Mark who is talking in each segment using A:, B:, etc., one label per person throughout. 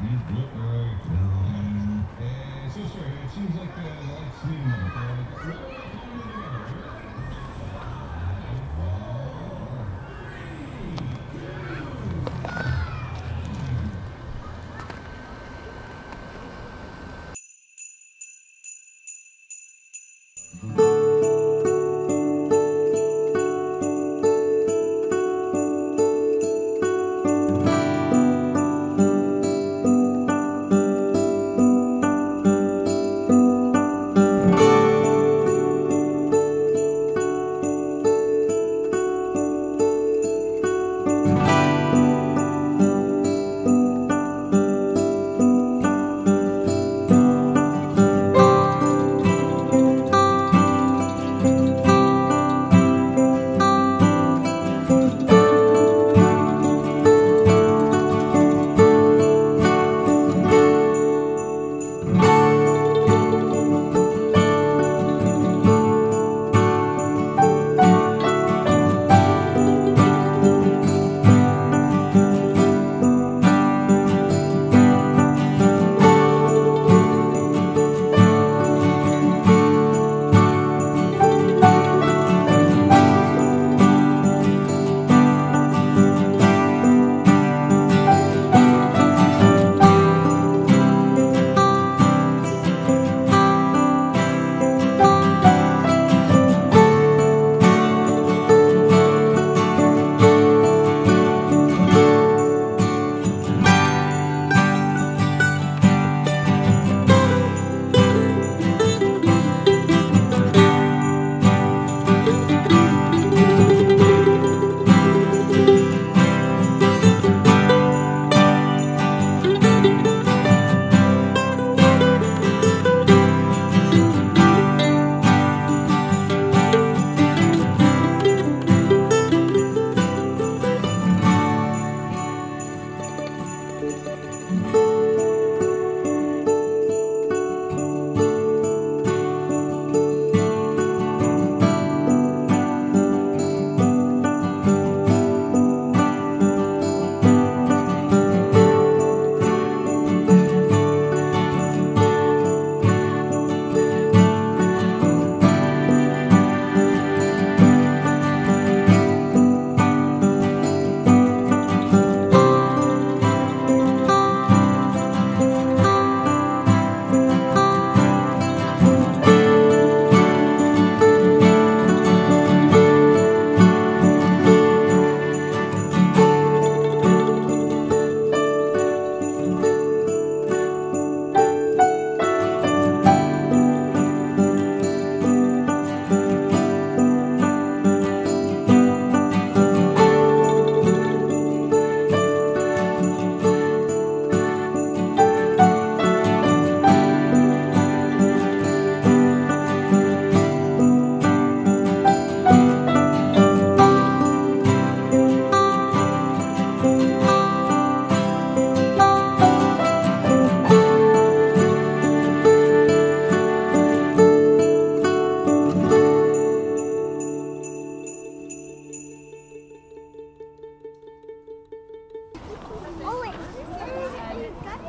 A: Uh, it seems like the lights need
B: another.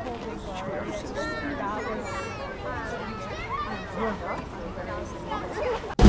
B: That was wonderful.